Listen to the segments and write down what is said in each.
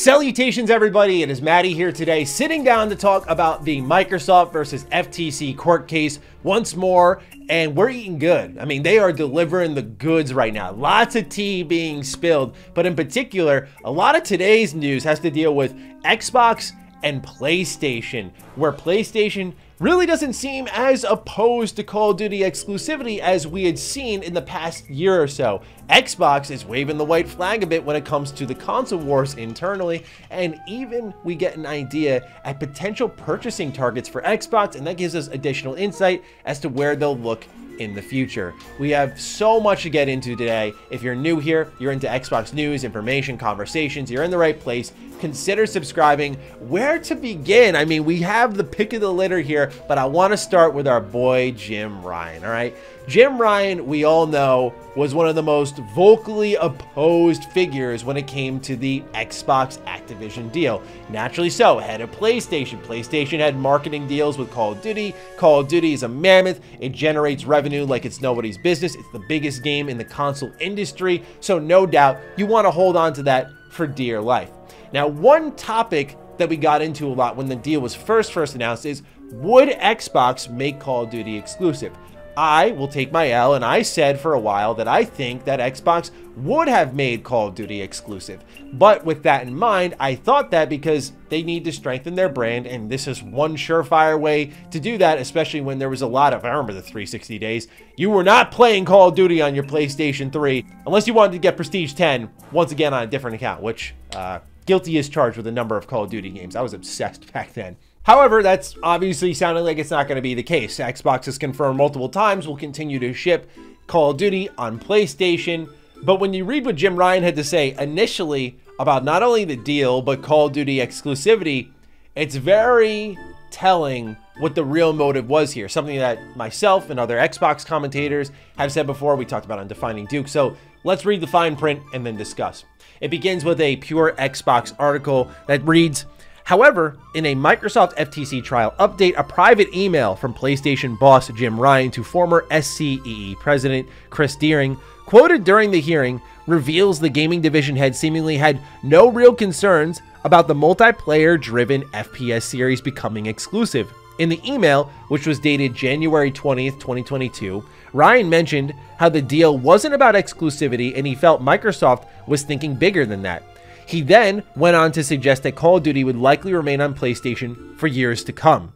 Salutations, everybody. It is Matty here today, sitting down to talk about the Microsoft versus FTC court case once more. And we're eating good. I mean, they are delivering the goods right now. Lots of tea being spilled. But in particular, a lot of today's news has to deal with Xbox and PlayStation, where PlayStation really doesn't seem as opposed to Call of Duty exclusivity as we had seen in the past year or so. Xbox is waving the white flag a bit when it comes to the console wars internally, and even we get an idea at potential purchasing targets for Xbox, and that gives us additional insight as to where they'll look in the future. We have so much to get into today. If you're new here, you're into Xbox news, information, conversations, you're in the right place. Consider subscribing. Where to begin? I mean, we have the pick of the litter here, but I want to start with our boy Jim Ryan, all right? Jim Ryan, we all know, was one of the most vocally opposed figures when it came to the Xbox Activision deal. Naturally so, head of PlayStation. PlayStation had marketing deals with Call of Duty. Call of Duty is a mammoth. It generates revenue like it's nobody's business. It's the biggest game in the console industry. So no doubt you want to hold on to that for dear life. Now, one topic that we got into a lot when the deal was first first announced is would Xbox make Call of Duty exclusive? I will take my L, and I said for a while that I think that Xbox would have made Call of Duty exclusive. But with that in mind, I thought that because they need to strengthen their brand, and this is one surefire way to do that, especially when there was a lot of, I remember the 360 days, you were not playing Call of Duty on your PlayStation 3 unless you wanted to get Prestige 10 once again on a different account, which uh, guilty is charged with a number of Call of Duty games. I was obsessed back then. However, that's obviously sounding like it's not going to be the case. Xbox has confirmed multiple times will continue to ship Call of Duty on PlayStation. But when you read what Jim Ryan had to say initially about not only the deal, but Call of Duty exclusivity, it's very telling what the real motive was here. Something that myself and other Xbox commentators have said before. We talked about on Defining Duke. So let's read the fine print and then discuss. It begins with a pure Xbox article that reads, However, in a Microsoft FTC trial update, a private email from PlayStation boss Jim Ryan to former SCEE president Chris Deering, quoted during the hearing, reveals the gaming division head seemingly had no real concerns about the multiplayer driven FPS series becoming exclusive. In the email, which was dated January 20th, 2022, Ryan mentioned how the deal wasn't about exclusivity and he felt Microsoft was thinking bigger than that. He then went on to suggest that Call of Duty would likely remain on PlayStation for years to come.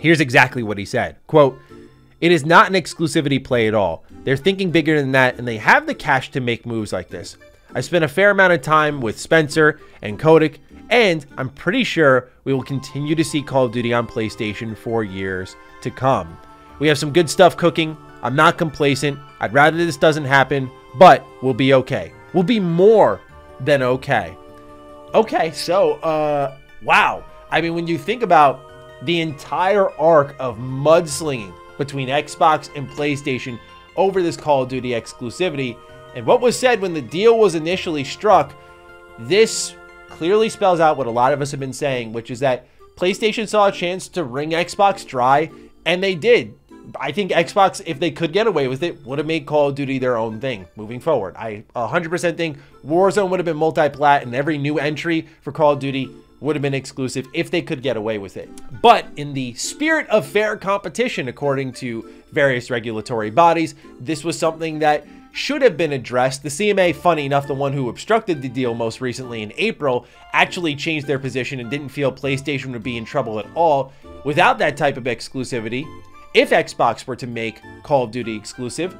Here's exactly what he said. Quote, it is not an exclusivity play at all. They're thinking bigger than that and they have the cash to make moves like this. I spent a fair amount of time with Spencer and Kotick, and I'm pretty sure we will continue to see Call of Duty on PlayStation for years to come. We have some good stuff cooking. I'm not complacent. I'd rather this doesn't happen, but we'll be okay. We'll be more then okay. Okay, so, uh, wow. I mean, when you think about the entire arc of mudslinging between Xbox and PlayStation over this Call of Duty exclusivity, and what was said when the deal was initially struck, this clearly spells out what a lot of us have been saying, which is that PlayStation saw a chance to wring Xbox dry, and they did. I think Xbox, if they could get away with it, would have made Call of Duty their own thing moving forward. I 100% think Warzone would have been multi-plat and every new entry for Call of Duty would have been exclusive if they could get away with it. But in the spirit of fair competition, according to various regulatory bodies, this was something that should have been addressed. The CMA, funny enough, the one who obstructed the deal most recently in April, actually changed their position and didn't feel PlayStation would be in trouble at all without that type of exclusivity if Xbox were to make Call of Duty exclusive.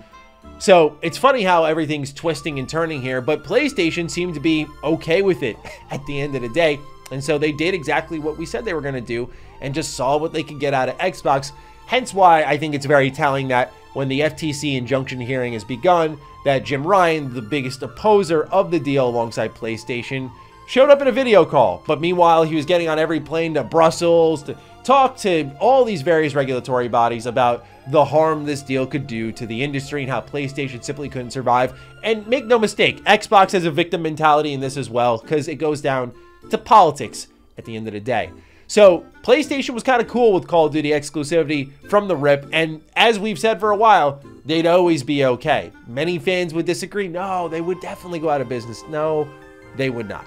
So it's funny how everything's twisting and turning here, but PlayStation seemed to be okay with it at the end of the day. And so they did exactly what we said they were going to do and just saw what they could get out of Xbox. Hence why I think it's very telling that when the FTC injunction hearing has begun, that Jim Ryan, the biggest opposer of the deal alongside PlayStation, showed up in a video call. But meanwhile, he was getting on every plane to Brussels to talk to all these various regulatory bodies about the harm this deal could do to the industry and how PlayStation simply couldn't survive. And make no mistake, Xbox has a victim mentality in this as well because it goes down to politics at the end of the day. So PlayStation was kind of cool with Call of Duty exclusivity from the rip, and as we've said for a while, they'd always be okay. Many fans would disagree. No, they would definitely go out of business. No, they would not.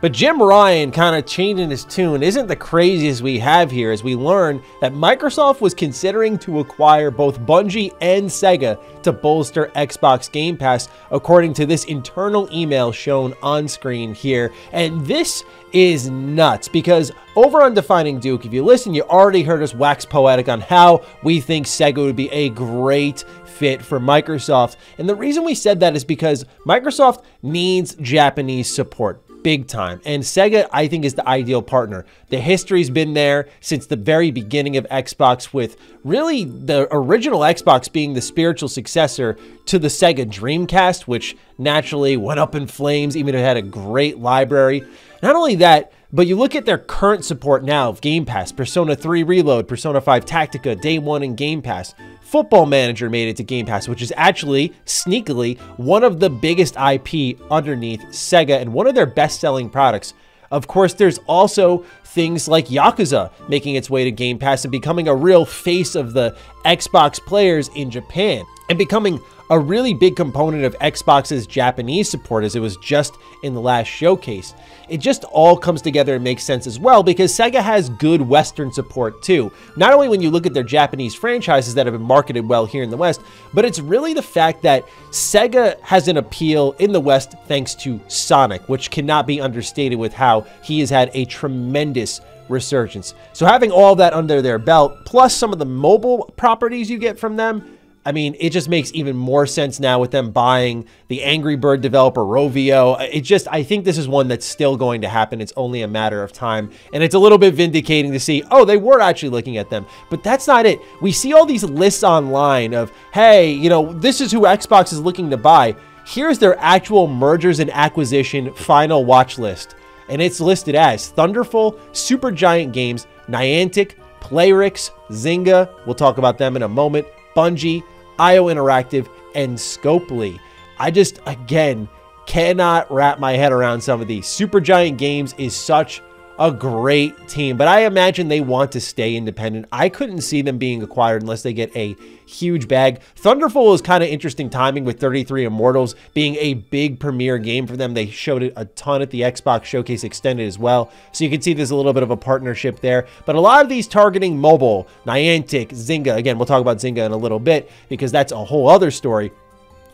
But Jim Ryan kind of changing his tune isn't the craziest we have here as we learn that Microsoft was considering to acquire both Bungie and Sega to bolster Xbox Game Pass, according to this internal email shown on screen here. And this is nuts because over on Defining Duke, if you listen, you already heard us wax poetic on how we think Sega would be a great fit for Microsoft. And the reason we said that is because Microsoft needs Japanese support big time. And Sega, I think, is the ideal partner. The history's been there since the very beginning of Xbox, with really the original Xbox being the spiritual successor to the Sega Dreamcast, which naturally went up in flames, even though it had a great library. Not only that, but you look at their current support now of Game Pass, Persona 3 Reload, Persona 5 Tactica, Day 1 in Game Pass. Football Manager made it to Game Pass, which is actually, sneakily, one of the biggest IP underneath Sega and one of their best selling products. Of course, there's also things like Yakuza making its way to Game Pass and becoming a real face of the Xbox players in Japan and becoming a really big component of Xbox's Japanese support as it was just in the last showcase. It just all comes together and makes sense as well because Sega has good Western support too. Not only when you look at their Japanese franchises that have been marketed well here in the West, but it's really the fact that Sega has an appeal in the West thanks to Sonic, which cannot be understated with how he has had a tremendous resurgence. So having all that under their belt, plus some of the mobile properties you get from them, I mean, it just makes even more sense now with them buying the Angry Bird developer Rovio. Uh, it just, I think this is one that's still going to happen. It's only a matter of time. And it's a little bit vindicating to see, oh, they were actually looking at them. But that's not it. We see all these lists online of, hey, you know, this is who Xbox is looking to buy. Here's their actual mergers and acquisition final watch list. And it's listed as Thunderful, Supergiant Games, Niantic, Playrix, Zynga, we'll talk about them in a moment, Bungie, IO Interactive, and Scopely. I just, again, cannot wrap my head around some of these. Supergiant Games is such a great team, but I imagine they want to stay independent. I couldn't see them being acquired unless they get a huge bag. Thunderful is kind of interesting timing with 33 Immortals being a big premiere game for them. They showed it a ton at the Xbox Showcase Extended as well. So you can see there's a little bit of a partnership there. But a lot of these targeting mobile, Niantic, Zynga, again, we'll talk about Zynga in a little bit because that's a whole other story.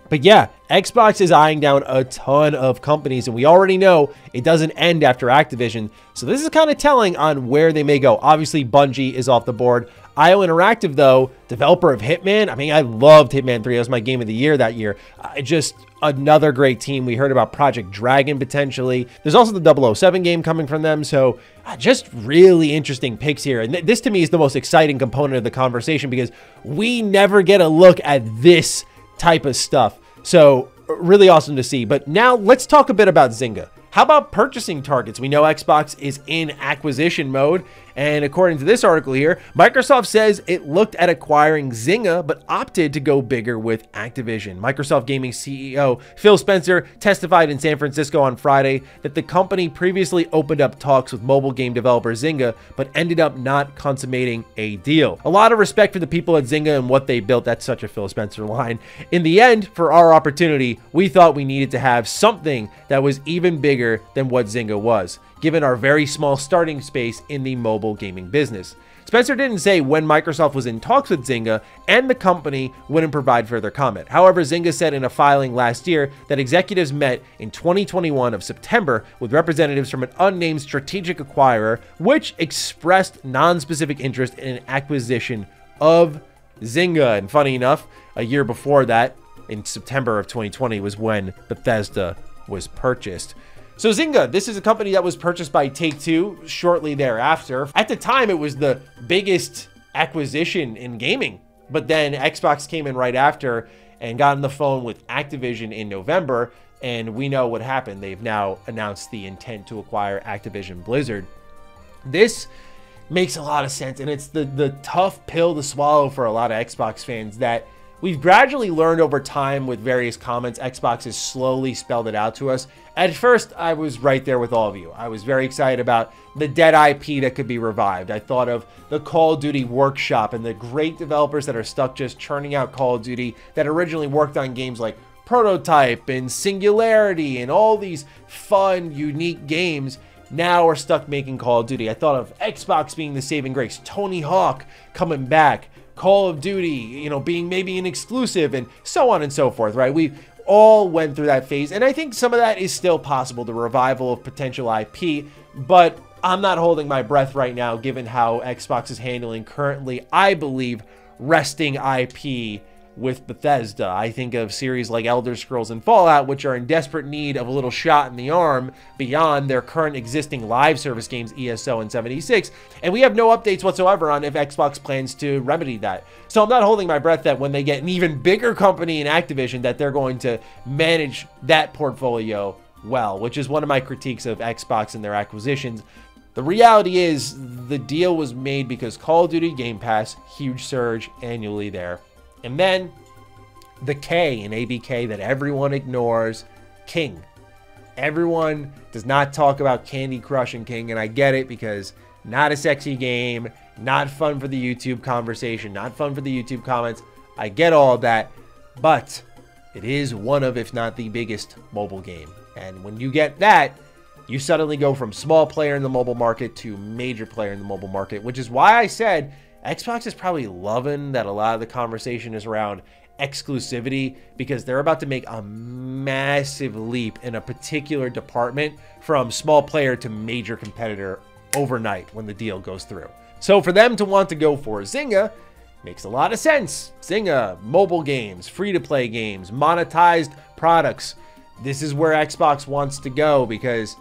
But yeah, Xbox is eyeing down a ton of companies, and we already know it doesn't end after Activision. So this is kind of telling on where they may go. Obviously, Bungie is off the board. IO Interactive, though, developer of Hitman. I mean, I loved Hitman 3. That was my game of the year that year. Uh, just another great team. We heard about Project Dragon potentially. There's also the 007 game coming from them. So uh, just really interesting picks here. And th this to me is the most exciting component of the conversation because we never get a look at this type of stuff. So really awesome to see. But now let's talk a bit about Zynga. How about purchasing targets? We know Xbox is in acquisition mode, and according to this article here, Microsoft says it looked at acquiring Zynga but opted to go bigger with Activision. Microsoft Gaming CEO Phil Spencer testified in San Francisco on Friday that the company previously opened up talks with mobile game developer Zynga but ended up not consummating a deal. A lot of respect for the people at Zynga and what they built. That's such a Phil Spencer line. In the end, for our opportunity, we thought we needed to have something that was even bigger than what Zynga was given our very small starting space in the mobile gaming business. Spencer didn't say when Microsoft was in talks with Zynga, and the company wouldn't provide further comment. However, Zynga said in a filing last year that executives met in 2021 of September with representatives from an unnamed strategic acquirer, which expressed non-specific interest in an acquisition of Zynga. And funny enough, a year before that, in September of 2020, was when Bethesda was purchased. So Zynga, this is a company that was purchased by Take-Two shortly thereafter. At the time, it was the biggest acquisition in gaming. But then Xbox came in right after and got on the phone with Activision in November, and we know what happened. They've now announced the intent to acquire Activision Blizzard. This makes a lot of sense, and it's the, the tough pill to swallow for a lot of Xbox fans that We've gradually learned over time with various comments, Xbox has slowly spelled it out to us. At first, I was right there with all of you. I was very excited about the dead IP that could be revived. I thought of the Call of Duty workshop and the great developers that are stuck just churning out Call of Duty that originally worked on games like Prototype and Singularity and all these fun, unique games now are stuck making Call of Duty. I thought of Xbox being the saving grace, Tony Hawk coming back, Call of Duty, you know, being maybe an exclusive and so on and so forth, right? We all went through that phase, and I think some of that is still possible, the revival of potential IP, but I'm not holding my breath right now given how Xbox is handling currently, I believe, resting IP with Bethesda. I think of series like Elder Scrolls and Fallout, which are in desperate need of a little shot in the arm beyond their current existing live service games, ESO and 76. And we have no updates whatsoever on if Xbox plans to remedy that. So I'm not holding my breath that when they get an even bigger company in Activision, that they're going to manage that portfolio well, which is one of my critiques of Xbox and their acquisitions. The reality is, the deal was made because Call of Duty Game Pass, huge surge annually there. And then the K in ABK that everyone ignores King. Everyone does not talk about Candy Crush and King, and I get it because not a sexy game, not fun for the YouTube conversation, not fun for the YouTube comments. I get all of that, but it is one of, if not the biggest mobile game. And when you get that, you suddenly go from small player in the mobile market to major player in the mobile market, which is why I said Xbox is probably loving that a lot of the conversation is around exclusivity because they're about to make a massive leap in a particular department from small player to major competitor overnight when the deal goes through. So for them to want to go for Zynga makes a lot of sense. Zynga, mobile games, free to play games, monetized products. This is where Xbox wants to go because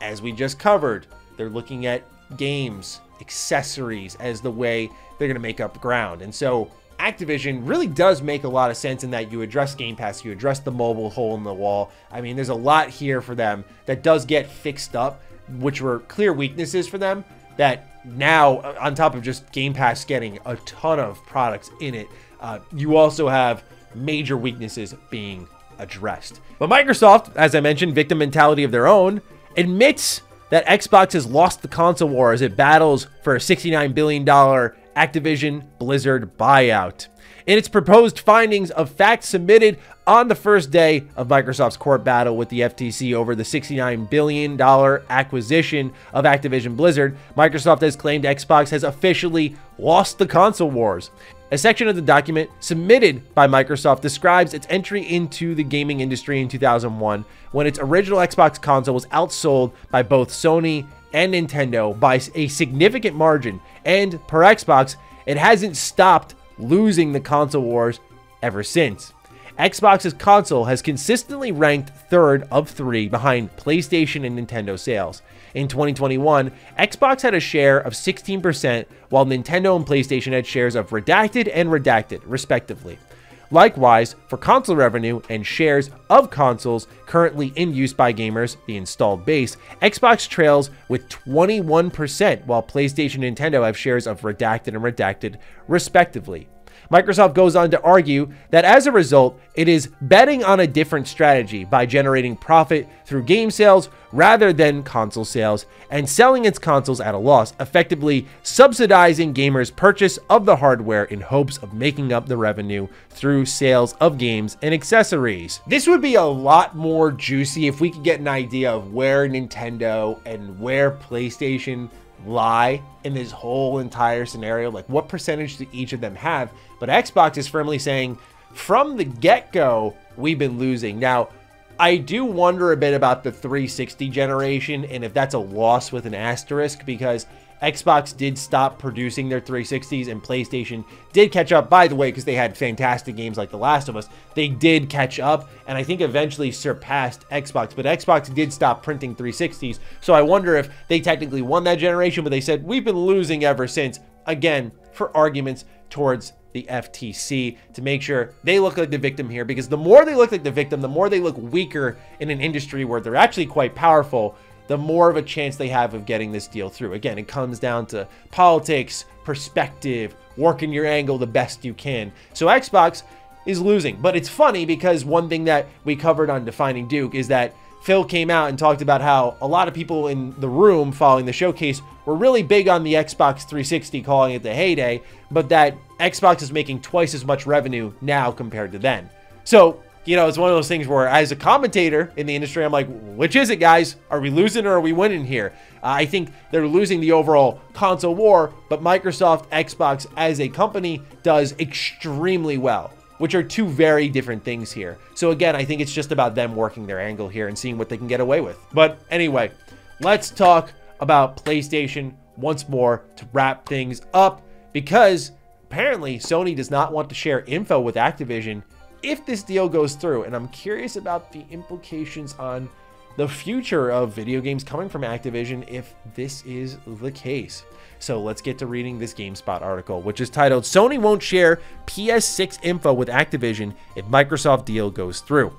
as we just covered, they're looking at games, accessories as the way they're going to make up ground. And so Activision really does make a lot of sense in that you address Game Pass, you address the mobile hole in the wall. I mean, there's a lot here for them that does get fixed up, which were clear weaknesses for them that now, uh, on top of just Game Pass getting a ton of products in it, uh, you also have major weaknesses being addressed. But Microsoft, as I mentioned, victim mentality of their own, admits that Xbox has lost the console war as it battles for a $69 billion Activision Blizzard buyout. In its proposed findings of facts submitted on the first day of Microsoft's court battle with the FTC over the $69 billion acquisition of Activision Blizzard, Microsoft has claimed Xbox has officially lost the console wars. A section of the document submitted by Microsoft describes its entry into the gaming industry in 2001 when its original Xbox console was outsold by both Sony and Nintendo by a significant margin, and per Xbox, it hasn't stopped losing the console wars ever since. Xbox's console has consistently ranked third of three behind PlayStation and Nintendo sales. In 2021, Xbox had a share of 16%, while Nintendo and PlayStation had shares of redacted and redacted, respectively. Likewise, for console revenue and shares of consoles currently in use by gamers, the installed base, Xbox trails with 21%, while PlayStation and Nintendo have shares of redacted and redacted, respectively. Microsoft goes on to argue that as a result, it is betting on a different strategy by generating profit through game sales rather than console sales and selling its consoles at a loss, effectively subsidizing gamers' purchase of the hardware in hopes of making up the revenue through sales of games and accessories. This would be a lot more juicy if we could get an idea of where Nintendo and where PlayStation lie in this whole entire scenario. Like, what percentage do each of them have? But Xbox is firmly saying, from the get go, we've been losing. Now, I do wonder a bit about the 360 generation and if that's a loss with an asterisk because Xbox did stop producing their 360s and PlayStation did catch up, by the way, because they had fantastic games like The Last of Us. They did catch up and I think eventually surpassed Xbox, but Xbox did stop printing 360s. So I wonder if they technically won that generation, but they said, we've been losing ever since. Again, for arguments towards the FTC to make sure they look like the victim here because the more they look like the victim, the more they look weaker in an industry where they're actually quite powerful the more of a chance they have of getting this deal through. Again, it comes down to politics, perspective, working your angle the best you can. So Xbox is losing. But it's funny because one thing that we covered on Defining Duke is that Phil came out and talked about how a lot of people in the room following the showcase were really big on the Xbox 360, calling it the heyday, but that Xbox is making twice as much revenue now compared to then. So you know, it's one of those things where, as a commentator in the industry, I'm like, which is it, guys? Are we losing or are we winning here? Uh, I think they're losing the overall console war, but Microsoft, Xbox as a company does extremely well, which are two very different things here. So, again, I think it's just about them working their angle here and seeing what they can get away with. But anyway, let's talk about PlayStation once more to wrap things up because apparently Sony does not want to share info with Activision if this deal goes through. And I'm curious about the implications on the future of video games coming from Activision if this is the case. So let's get to reading this GameSpot article, which is titled Sony Won't Share PS6 Info with Activision if Microsoft Deal Goes Through.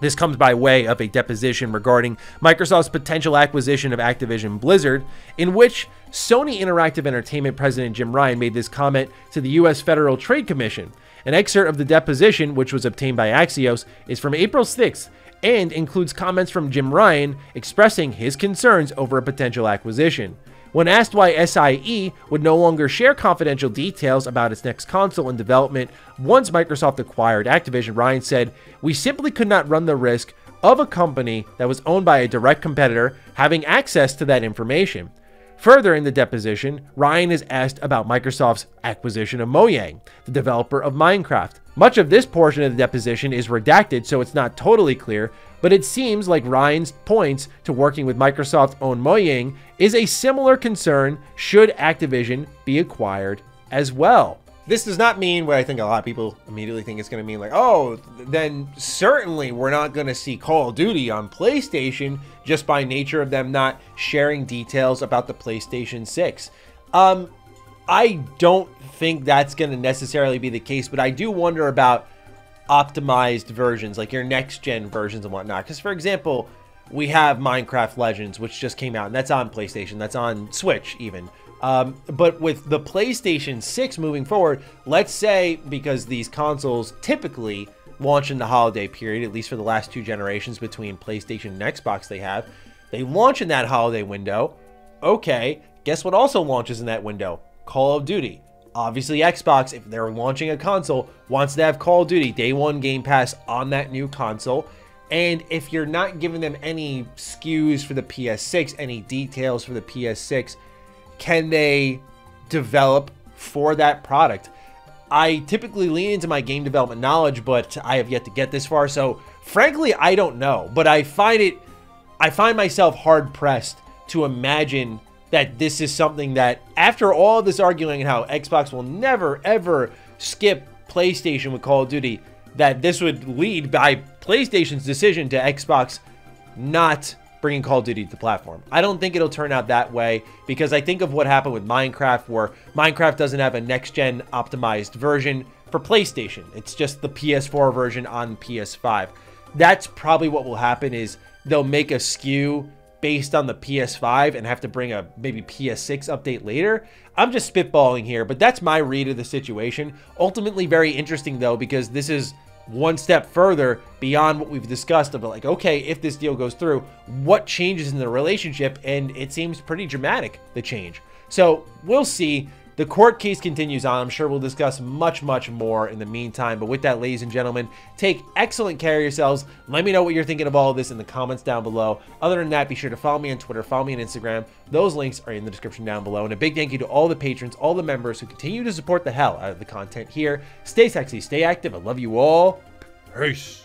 This comes by way of a deposition regarding Microsoft's potential acquisition of Activision Blizzard, in which Sony Interactive Entertainment President Jim Ryan made this comment to the U.S. Federal Trade Commission. An excerpt of the deposition, which was obtained by Axios, is from April 6th and includes comments from Jim Ryan expressing his concerns over a potential acquisition. When asked why SIE would no longer share confidential details about its next console in development once Microsoft acquired Activision, Ryan said, We simply could not run the risk of a company that was owned by a direct competitor having access to that information. Further in the deposition, Ryan is asked about Microsoft's acquisition of Mojang, the developer of Minecraft. Much of this portion of the deposition is redacted, so it's not totally clear, but it seems like Ryan's points to working with Microsoft's own Mojang is a similar concern should Activision be acquired as well. This does not mean what I think a lot of people immediately think it's going to mean like, oh, then certainly we're not going to see Call of Duty on PlayStation just by nature of them not sharing details about the PlayStation 6. Um, I don't think that's going to necessarily be the case, but I do wonder about optimized versions, like your next gen versions and whatnot. Because, for example, we have Minecraft Legends, which just came out, and that's on PlayStation, that's on Switch even. Um, but with the PlayStation 6 moving forward, let's say because these consoles typically launch in the holiday period, at least for the last two generations between PlayStation and Xbox they have, they launch in that holiday window. Okay, guess what also launches in that window? Call of Duty. Obviously, Xbox, if they're launching a console, wants to have Call of Duty Day One Game Pass on that new console. And if you're not giving them any SKUs for the PS6, any details for the PS6, can they develop for that product? I typically lean into my game development knowledge, but I have yet to get this far. So, frankly, I don't know. But I find it, I find myself hard pressed to imagine that this is something that, after all this arguing and how Xbox will never ever skip PlayStation with Call of Duty, that this would lead by PlayStation's decision to Xbox not bringing Call of Duty to the platform. I don't think it'll turn out that way because I think of what happened with Minecraft, where Minecraft doesn't have a next gen optimized version for PlayStation. It's just the PS4 version on PS5. That's probably what will happen is they'll make a SKU based on the PS5 and have to bring a maybe PS6 update later. I'm just spitballing here, but that's my read of the situation. Ultimately very interesting though because this is one step further beyond what we've discussed of like, okay, if this deal goes through, what changes in the relationship? And it seems pretty dramatic, the change. So we'll see. The court case continues on. I'm sure we'll discuss much, much more in the meantime. But with that, ladies and gentlemen, take excellent care of yourselves. Let me know what you're thinking of all of this in the comments down below. Other than that, be sure to follow me on Twitter, follow me on Instagram. Those links are in the description down below. And a big thank you to all the patrons, all the members who continue to support the hell out of the content here. Stay sexy, stay active. I love you all. Peace.